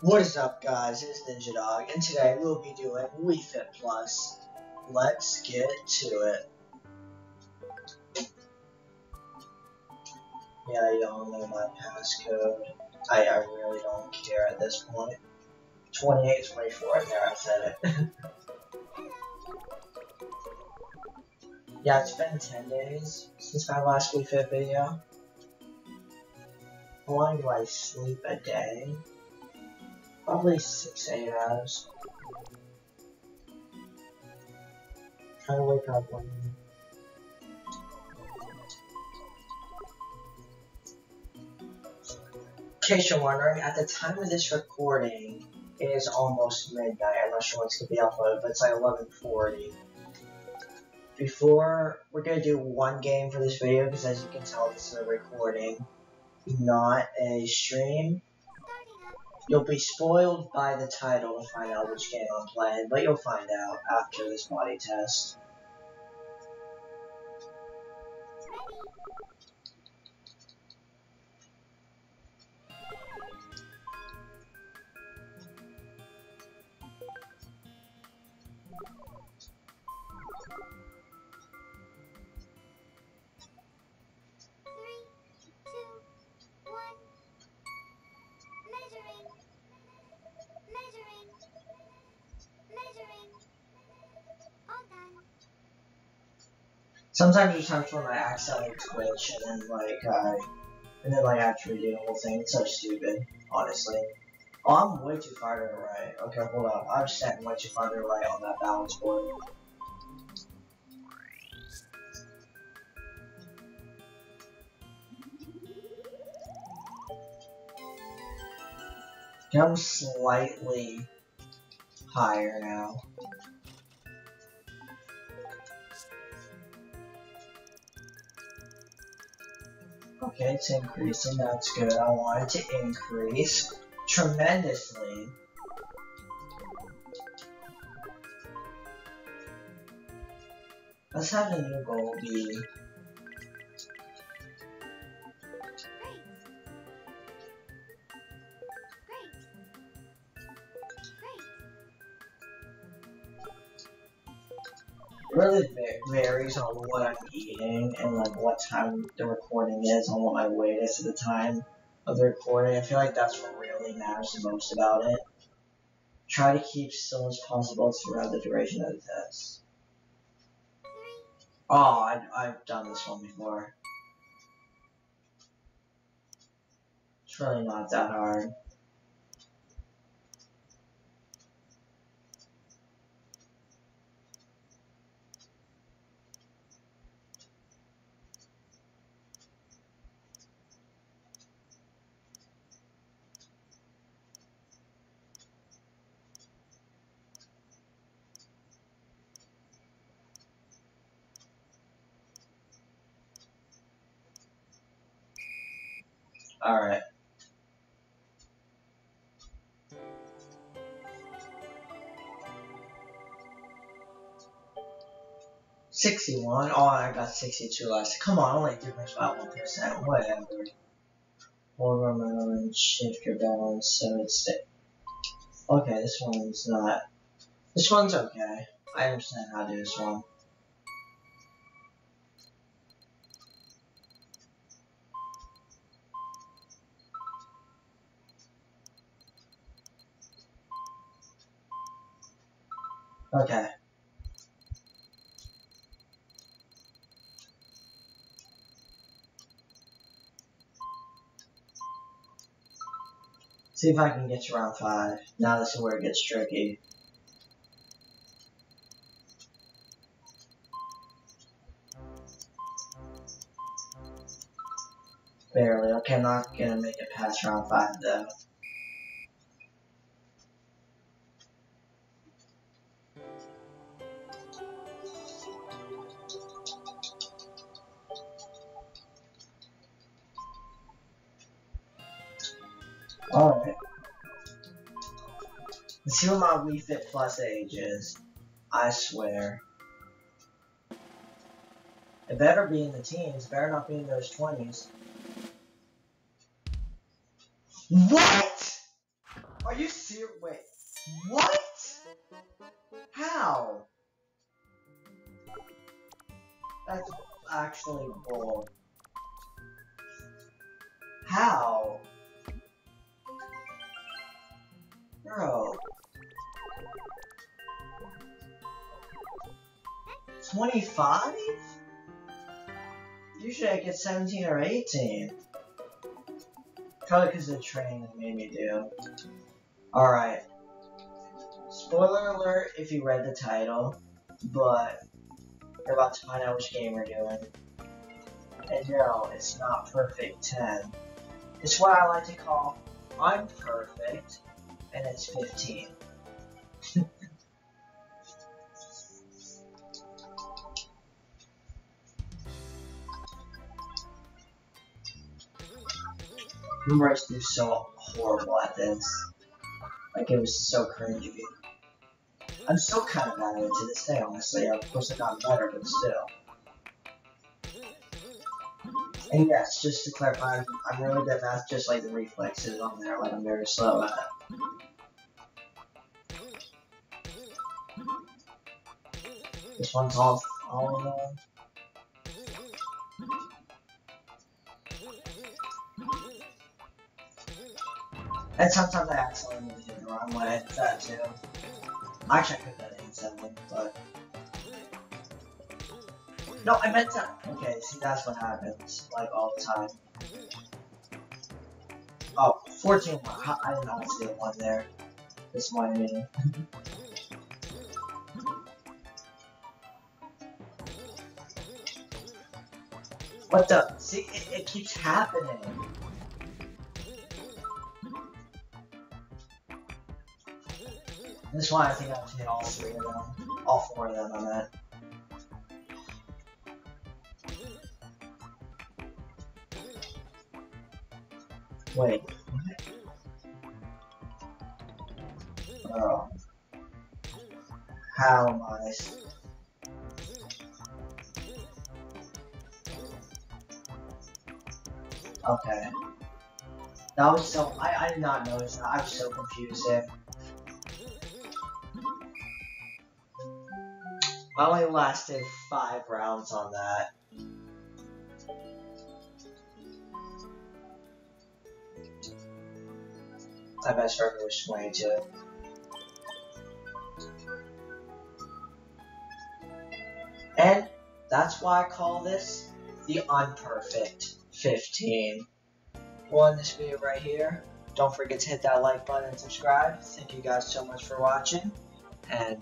What is up guys, it's Ninja Dog, and today we'll be doing Wii Fit Plus. Let's get to it. Yeah, y'all know my passcode. I, I really don't care at this point. 2824, there I said it. yeah, it's been 10 days since my last Wii Fit video. Long do I sleep a day? Probably six, eight hours. Try to wake up when In case you're wondering, at the time of this recording, it is almost midnight. I'm not sure when it's gonna be uploaded, but it's like 11:40. Before we're gonna do one game for this video, because as you can tell, this is a recording, not a stream. You'll be spoiled by the title to find out which game I'm playing, but you'll find out after this body test. Sometimes there's times when I accidentally twitch and then like I and then like I redo the whole thing. It's so stupid, honestly. Oh, I'm way too far to the right. Okay, hold up. I'm setting way too far to the right on that balance board. I'm slightly higher now. Okay, it's increasing, that's good. I want it to increase tremendously. Let's have a new goal be really varies on what I'm eating and like what time the recording is on what my weight is at the time of the recording. I feel like that's what really matters the most about it. Try to keep still as possible throughout the duration of the test. Oh, I, I've done this one before. It's really not that hard. Alright. Sixty-one. Oh, I got sixty-two last. Come on, only difference about one percent. Whatever. Hold on, and shift your balance so it's. Okay, this one's not. This one's okay. I understand how to do this one. Okay. See if I can get to round five. Now this is where it gets tricky. Barely. Okay, I'm not gonna make it past round five though. Alright. Let's see what my Wii Fit Plus age is. I swear. It better be in the teens, better not be in those 20s. What? Are you serious? Wait. What? How? That's actually bull. How? Bro. 25? Usually I get 17 or 18. Probably because the training made me do. Alright. Spoiler alert if you read the title, but you're about to find out which game we're doing. And no, it's not Perfect 10. It's what I like to call I'm Perfect, and it's 15. remember I used to do so horrible at this. Like, it was so cringy. I'm still kind of bad at it to this day, honestly. Of course, I got better, but still. And yes, just to clarify, I'm really good at just like the reflexes on there, like I'm very slow at it. This one's all, all of them. And sometimes I accidentally it the wrong way, that too. Actually, I could have in seven, but... No, I meant that! Okay, see, that's what happens, like, all the time. Oh, 14 I did not know see a 1 there. This one, I mean. what the? See, it, it keeps happening. This one I think I've hit all three of them. All four of them, I meant. Wait, Oh. How am I? Okay. That was so- I, I did not notice that. I was so confused there. I only lasted five rounds on that. My best record was 22. And that's why I call this the unperfect 15. Well, in this video right here, don't forget to hit that like button and subscribe. Thank you guys so much for watching, and